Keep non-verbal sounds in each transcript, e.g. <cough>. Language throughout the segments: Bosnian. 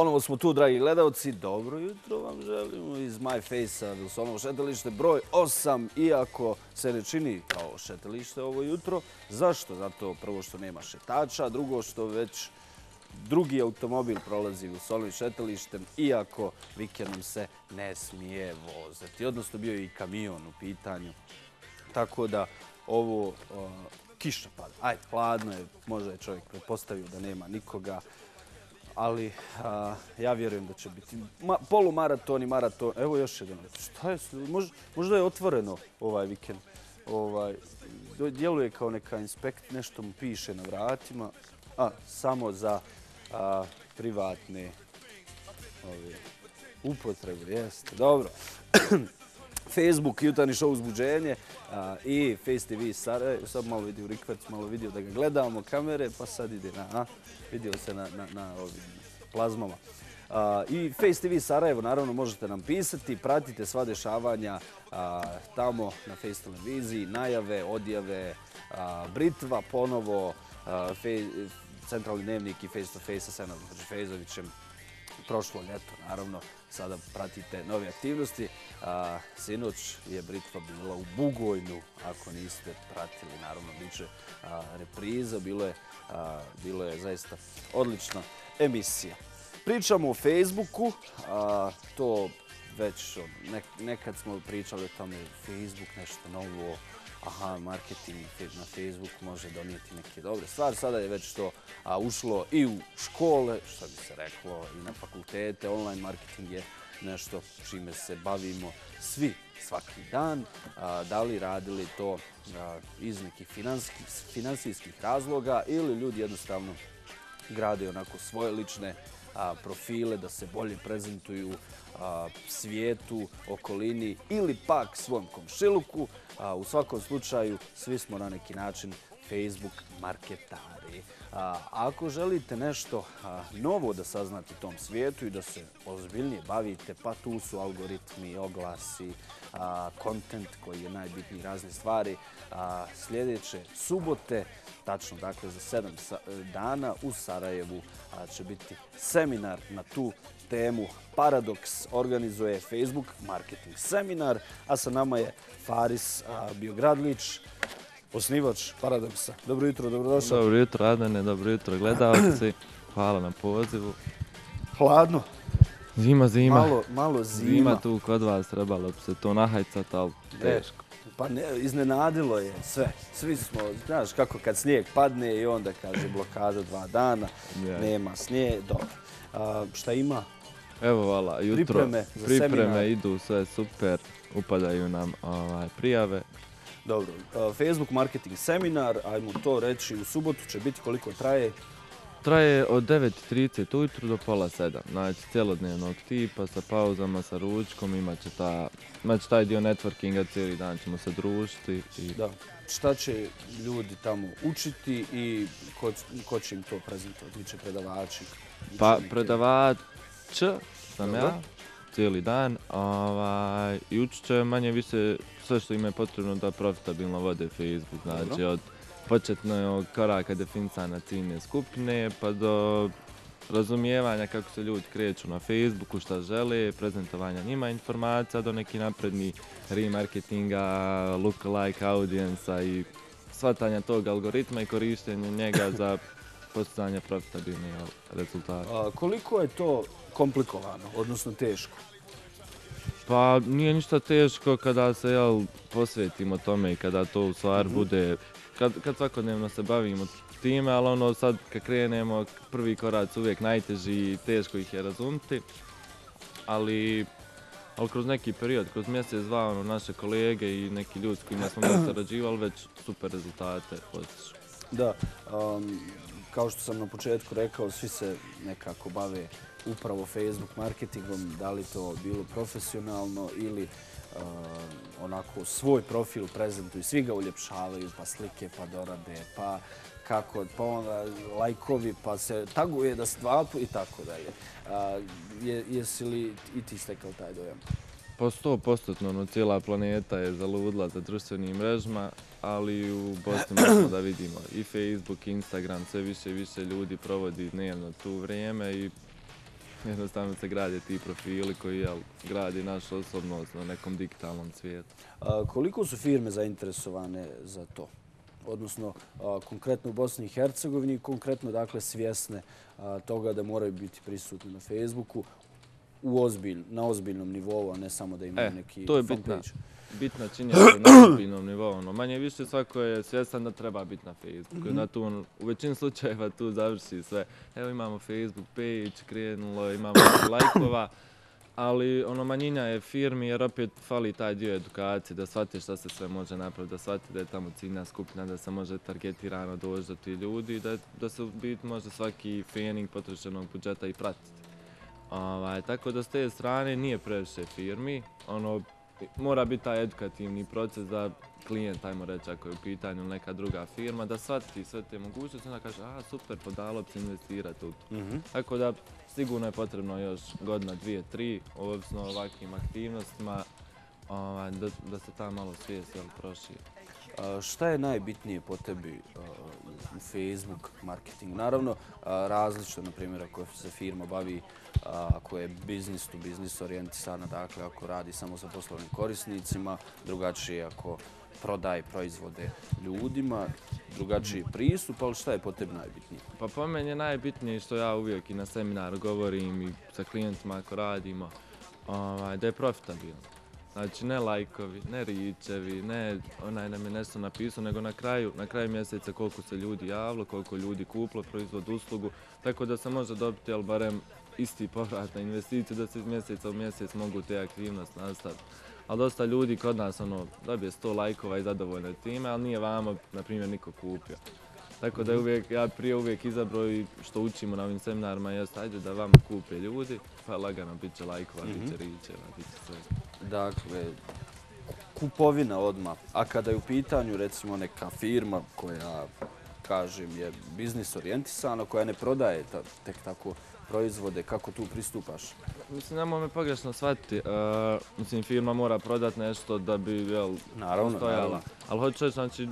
Ponovo smo tu, dragi gledalci. Dobro jutro vam želimo iz My Face-a, Wilsonovo šetalište, broj 8, iako se ne čini kao šetalište ovo jutro. Zašto? Zato prvo što nema šetača, drugo što već drugi automobil prolazi Wilsonovim šetalištem, iako vikendom se ne smije vozati. Odnosno bio je i kamion u pitanju. Tako da ovo kiša pada. Ajde, hladno je, možda je čovjek pretpostavio da nema nikoga ali ja vjerujem da će biti polumaraton i maraton. Evo još jedan. Šta je? Možda je otvoreno ovaj vikend. Ovaj, djeluje kao neka inspekt, nešto mu piše na vratima. A, samo za privatne upotrebe, jeste. Dobro. <clears throat> Facebook, jutarnji show uzbuđenje i Face TV Sarajevo. Sad malo vidio Rikverc, malo vidio da ga gledamo kamere, pa sad ide na, vidio se na, na, na ovim plazmama. I Face TV Sarajevo, naravno, možete nam pisati, pratite sva dešavanja tamo na Face televiziji, najave, odjave, Britva ponovo, centralni dnevnik i Face to Face sa Senadom Fezovićem prošlo ljeto, naravno, sada pratite nove aktivnosti. Sinoć je Britva bila u Bugojnu, ako niste pratili, naravno, bit će repriza, bilo je zaista odlična emisija. Pričamo o Facebooku, to već nekad smo pričali o tome Facebook, nešto novo, aha, marketing na Facebook može donijeti neke dobre stvari. Sada je već to ušlo i u škole, što bi se reklo, i na fakultete. Online marketing je nešto čime se bavimo svi svaki dan. Da li radili to iz nekih finansijskih razloga ili ljudi jednostavno grade onako svoje lične profile da se bolje prezentuju svijetu, okolini ili pak svom komšiluku. U svakom slučaju, svi smo na neki način Facebook marketari. Ako želite nešto novo da saznate tom svijetu i da se ozbiljnije bavite, pa tu su algoritmi, oglasi, kontent koji je najbitniji razne stvari. Sljedeće subote, tačno dakle za sedam dana u Sarajevu će biti seminar na tu temu Paradox organizuje Facebook marketing seminar, a sa nama je Faris Biogradlić, osnivač Paradoxa. Dobro jutro, dobrodošao. Dobro jutro, Adane, dobro jutro, gledalci. <clears throat> Hvala na pozivu. Hladno. Zima, zima. Malo, malo zima. Zima tu kod vas, trebalo bi se to nahajcati, ali teško. Pa ne, iznenadilo je sve. Svi smo, znaš kako kad snijeg padne i onda kaže blokada dva dana, nema snije, dobro. A, šta ima? Evo, vala, jutro. Pripreme Pripreme idu, sve super, upadaju nam ovaj, prijave. Dobro, Facebook marketing seminar, ajmo to reći, u subotu će biti koliko traje? Traje od 9.30 ujutru do pola 7. Znači, cijelodnevnog tipa sa pauzama, sa ručkom, imaće ta, znači, taj dio networkinga, cijeli dan ćemo se družiti. I... Da. Šta će ljudi tamo učiti i ko, ko će im to prezentovati? Biće predavači? Pa, predavač sam ja, cijeli dan. Ovaj, I učit će manje više sve što im je potrebno da profitabilno vode Facebook. Znači, od početnog koraka definisana ciljne skupine pa do razumijevanja kako se ljudi kreću na Facebooku, šta žele, prezentovanja njima informacija do neki napredni remarketinga, lookalike audijensa i shvatanja tog algoritma i korištenje njega za postizanje profitabilnih rezultata. koliko je to komplikovano, odnosno teško? Pa nije ništa teško kada se jel, posvetimo tome i kada to u stvar mhm. bude kad, kad svakodnevno se bavimo time, ali ono sad kad krenemo, prvi korac uvijek najteži i teško ih je razumiti. Ali, ali kroz neki period, kroz mjesec dva, ono, naše kolege i neki ljudi s kojima smo <clears throat> da sarađivali, već super rezultate postišu. Da, um, kao što sam na početku rekao, svi se nekako bave upravo Facebook marketingom, da li to bilo profesionalno ili uh, Ehm, onako svoj profil prezentuju, svi ga uljepšavaju, pa slike, pa dorade, pa kako, pa onda lajkovi, pa se taguje da se dva i tako dalje. Ehm, je, jesi li i ti stekao taj dojam? Po sto postotno, ono, cijela planeta je zaludla za društvenim mrežama, ali u Bosni možemo da vidimo i Facebook, Instagram, sve više i više ljudi provodi dnevno tu vrijeme i Jednostavno se grade ti profili koji jel, gradi naš osobnost na nekom digitalnom svijetu. A, koliko su firme zainteresovane za to? Odnosno, a, konkretno u Bosni i Hercegovini, konkretno dakle svjesne a, toga da moraju biti prisutni na Facebooku u ozbilj, na ozbiljnom nivou, a ne samo da imaju E, neki to je bitna, fanpage. bitna činjenica na ozbiljnom nivou. Ono, manje više svako je svjestan da treba biti na Facebooku. Mm tu, ono, u većini slučajeva tu završi sve. Evo imamo Facebook page, krenulo, imamo <coughs> lajkova. Ali ono manjinja je firmi jer opet fali taj dio edukacije, da shvati šta se sve može napraviti, da shvati da je tamo ciljna skupina, da se može targetirano doći do ti ljudi, da, da se biti može svaki fening potrošenog budžeta i pratiti. Ovaj, tako da s te strane nije previše firmi, ono, mora biti taj edukativni proces da klijent, ajmo reći, ako je u pitanju neka druga firma, da shvati sve te mogućnosti, onda kaže, a super, podalo bi se investirati u to. Mhm. Tako da sigurno je potrebno još godina, dvije, tri, ovisno ovakvim aktivnostima, ovaj, da, da se ta malo svijest jel, proširi. Šta je najbitnije po tebi u Facebook marketingu? Naravno, različito, na primjer, ako se firma bavi, ako je biznis to biznis orijentisana, dakle, ako radi samo sa poslovnim korisnicima, drugačije ako prodaje proizvode ljudima, drugačiji pristup, ali šta je po tebi najbitnije? Pa po meni je najbitnije što ja uvijek i na seminaru govorim i sa klijentima ako radimo, ovaj, da je profitabilno. Znači ne lajkovi, ne ričevi, ne onaj nam je nešto napisao, nego na kraju, na kraju mjeseca koliko se ljudi javilo, koliko ljudi kupilo proizvod, uslugu, tako da se može dobiti, ali barem isti povrat na investiciju, da se iz mjeseca u mjesec mogu te aktivnosti nastaviti. Ali dosta ljudi kod nas ono, dobije 100 lajkova i zadovoljno je time, ali nije vama, na primjer, niko kupio. Tako da je uvijek, ja prije uvijek izabrao i što učimo na ovim seminarima, jest ajde da vama kupe ljudi, pa lagano bit će lajkova, bit će ričeva, bit će sve. Dakle, kupovina odmah. A kada je u pitanju, recimo, neka firma koja, kažem, je biznis orijentisana, koja ne prodaje ta, tek tako proizvode, kako tu pristupaš? Mislim, nemoj me pogrešno shvatiti, uh, mislim, firma mora prodat nešto da bi, jel, Naravno, postojala. naravno. Ali hoću reći, znači,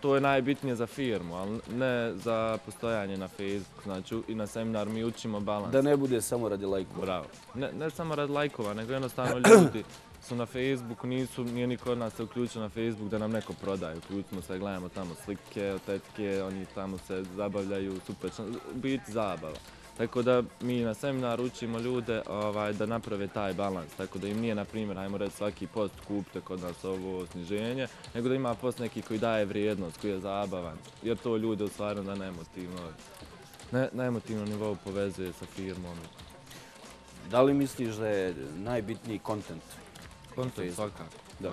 to je najbitnije za firmu, ali ne za postojanje na Facebook. Znači, i na seminar mi učimo balans. Da ne bude samo radi lajkova. Bravo. Ne, ne samo rad lajkova, nego jednostavno <clears throat> ljudi su na Facebooku, nisu, nije niko od nas se uključio na Facebook da nam neko prodaje. Uključimo se, gledamo tamo slike, tetke, oni tamo se zabavljaju, super, biti zabava. Tako da mi na seminar učimo ljude ovaj, da naprave taj balans. Tako da im nije, na primjer, ajmo reći svaki post kupite kod nas ovo sniženje, nego da ima post neki koji daje vrijednost, koji je zabavan. Jer to ljude u stvarno da na emotivno, ne, na emotivnom nivou povezuje sa firmom. Da li misliš da je najbitniji kontent? Kontent svakako. Da.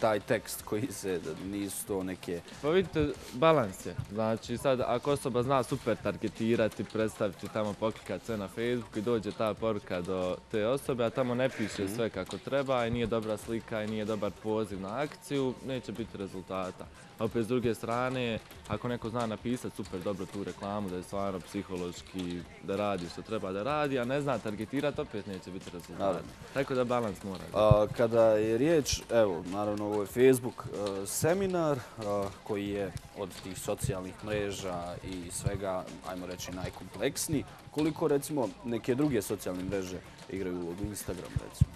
Taj tekst koji se, nisu to neke... Pa vidite, balans je. Znači sad ako osoba zna super targetirati, predstaviti tamo, poklikati sve na Facebook i dođe ta poruka do te osobe, a tamo ne piše sve kako treba i nije dobra slika i nije dobar poziv na akciju, neće biti rezultata. A opet s druge strane, ako neko zna napisati super dobro tu reklamu, da je stvarno psihološki, da radi što treba da radi, a ne zna targetirati, opet neće biti rezultata. Tako da balans mora. A, kada je riječ, evo, naravno ovo je Facebook e, seminar e, koji je od tih socijalnih mreža i svega, ajmo reći, najkompleksniji. Koliko, recimo, neke druge socijalne mreže igraju ulogu Instagram, recimo?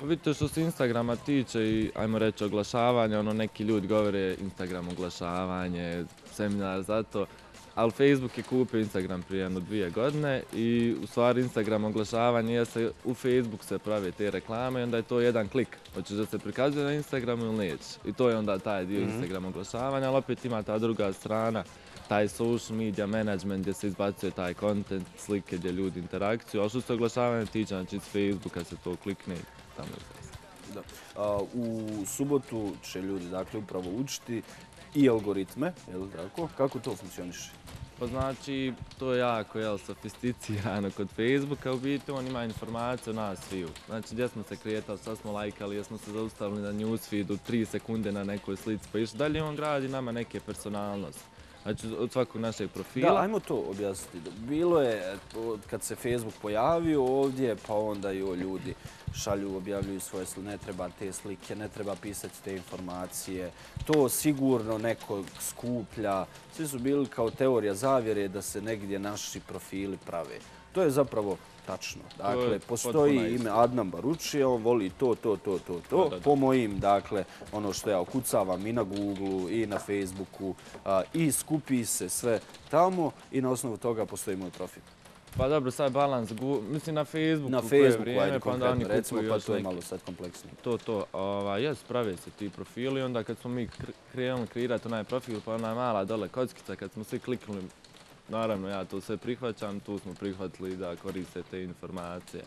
Pa vidite što se Instagrama tiče i ajmo reći oglašavanja, ono neki ljudi govore Instagram oglašavanje, seminar za to, ali Facebook je kupio Instagram prije jedno dvije godine i u stvari Instagram oglašavanje je se u Facebook se prave te reklame i onda je to jedan klik. Hoćeš da se prikazuje na Instagramu ili neće. I to je onda taj dio Instagram oglašavanja, ali opet ima ta druga strana taj social media management gdje se izbacuje taj content, slike gdje ljudi interakciju, a što se oglašavanja tiče, znači iz Facebooka se to klikne tamo je Da. A, u subotu će ljudi, dakle, upravo učiti i algoritme, je li tako? Kako to funkcioniše? Pa znači, to je jako jel, sofisticirano kod Facebooka, u biti on ima informacije o nas sviju. Znači, gdje smo se kretali, šta smo lajkali, smo se zaustavili na newsfeedu, 3 sekunde na nekoj slici, pa išli dalje on gradi nama neke personalnosti. Znači, od svakog našeg profila. Da, ajmo to objasniti. Bilo je, kad se Facebook pojavio ovdje, pa onda i o ljudi šalju, objavljuju svoje slike, ne treba te slike, ne treba pisati te informacije. To sigurno neko skuplja. Svi su bili kao teorija zavjere da se negdje naši profili prave. To je zapravo Tačno. Dakle, postoji ime. Adnan Baručija, on voli to, to, to, to, to. Da, da, da. Po mojim, dakle, ono što ja ukucavam i na Google i na Facebooku a, i skupi se sve tamo i na osnovu toga postoji moj profil. Pa dobro, sad balans, mislim na Facebooku, Na Facebooku, vrijeme, ajde pa onda oni konkretno, recimo, pa to je malo sad kompleksnije. To, to, ovaj, jes, prave se ti profili, onda kad smo mi kr- krenuli kreirati onaj profil, pa ona mala dole kockica, kad smo svi kliknuli, naravno ja to sve prihvaćam, tu smo prihvatili da koriste te informacije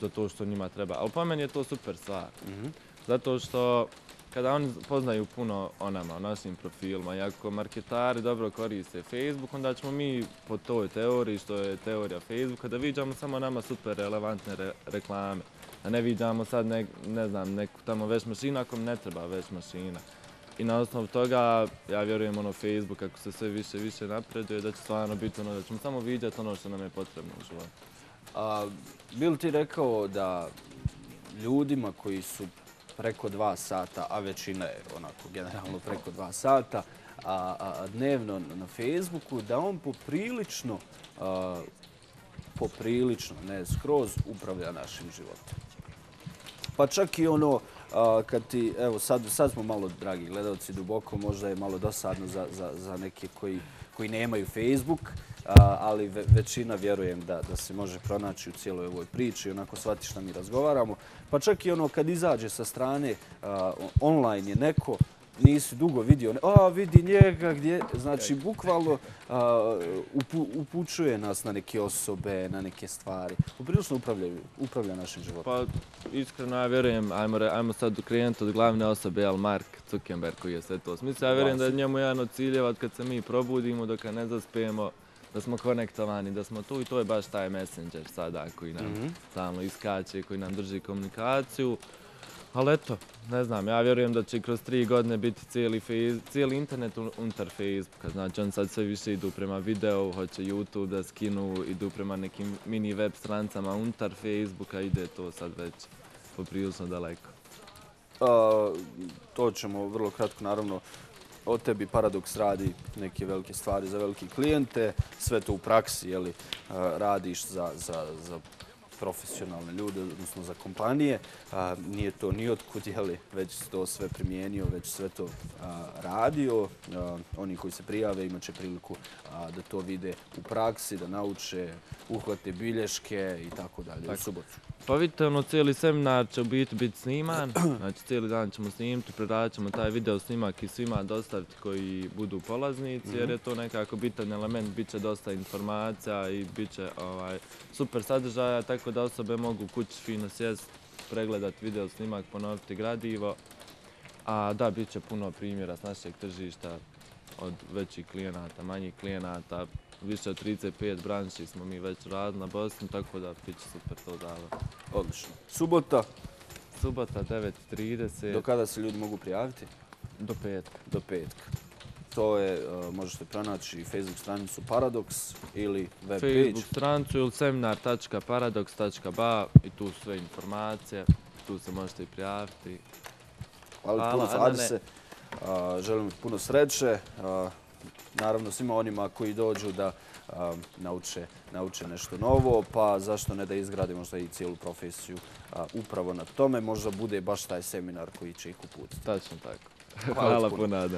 za to što njima treba. Ali po meni je to super stvar. Mhm. Zato što kada oni poznaju puno o nama, o našim profilima, i ako marketari dobro koriste Facebook, onda ćemo mi po toj teoriji, što je teorija Facebooka, da viđamo samo nama super relevantne re- reklame. A ne viđamo sad, ne, ne znam, neku tamo veš mašina, ako ne treba veš mašina. I na osnovu toga, ja vjerujem ono Facebook, ako se sve više više napreduje, da će stvarno biti ono da ćemo samo vidjeti ono što nam je potrebno u životu. A, bil ti rekao da ljudima koji su preko dva sata, a većina je onako generalno preko dva sata, a, a, a dnevno na Facebooku, da on poprilično, a, poprilično, ne skroz, upravlja našim životom. Pa čak i ono, a, kad ti, evo sad, sad smo malo, dragi gledalci, duboko, možda je malo dosadno za, za, za neke koji, koji nemaju Facebook, a, ali ve, većina vjerujem da, da se može pronaći u cijeloj ovoj priči, onako shvati što mi razgovaramo. Pa čak i ono kad izađe sa strane, a, online je neko, nisi dugo vidio, a vidi njega gdje, znači bukvalno a, upu, upućuje nas na neke osobe, na neke stvari. Uprilično upravlja našim životom. Pa iskreno ja vjerujem, ajmo, sad krenuti od glavne osobe, jel Mark Zuckerberg koji je sve to smislio. Ja vjerujem da je njemu jedan od ciljeva kad se mi probudimo, dok ne zaspijemo, da smo konektovani, da smo tu i to je baš taj messenger sada koji nam Mhm. stalno iskače, koji nam drži komunikaciju. Ali eto, ne znam, ja vjerujem da će kroz tri godine biti cijeli, fejz, cijeli internet unutar Facebooka. Znači on sad sve više idu prema videu, hoće YouTube da skinu, idu prema nekim mini web strancama unutar Facebooka, ide to sad već poprilično daleko. A, to ćemo vrlo kratko, naravno, o tebi Paradox radi neke velike stvari za velike klijente, sve to u praksi, jeli, radiš za, za, za profesionalne ljude, odnosno za kompanije. A, nije to ni otkud, jeli, već si to sve primijenio, već sve to a, radio. A, oni koji se prijave imat će priliku a, da to vide u praksi, da nauče, uhvate bilješke i tako dalje u subotu. Pa vidite, ono, cijeli seminar će u biti biti sniman, <clears throat> znači cijeli dan ćemo snimiti, predavat ćemo taj video snimak i svima dostaviti koji budu polaznici, jer je to nekako bitan element, bit će dosta informacija i bit će ovaj, super sadržaja, tako da osobe mogu kući fino sjest, pregledat video snimak, ponoviti gradivo. A da, bit će puno primjera s našeg tržišta, od većih klijenata, manjih klijenata, više od 35 branši smo mi već radili na Bosni, tako da bit će super to dava. Odlično. Subota, Subota 9.30 do kada se ljudi mogu prijaviti? do petka. do petka. To je, uh, možete pronaći Facebook stranicu Paradox ili web Facebook page. strancu ili seminar.paradox.ba i tu su sve informacije, tu se možete i prijaviti. Hvala, puno Adane. Farse, uh, želim puno sreće. Uh, naravno svima onima koji dođu da nauče, nauče nešto novo, pa zašto ne da izgradimo možda i cijelu profesiju uh, upravo na tome. Možda bude baš taj seminar koji će ih uputiti. Tačno tako. Hvala puno.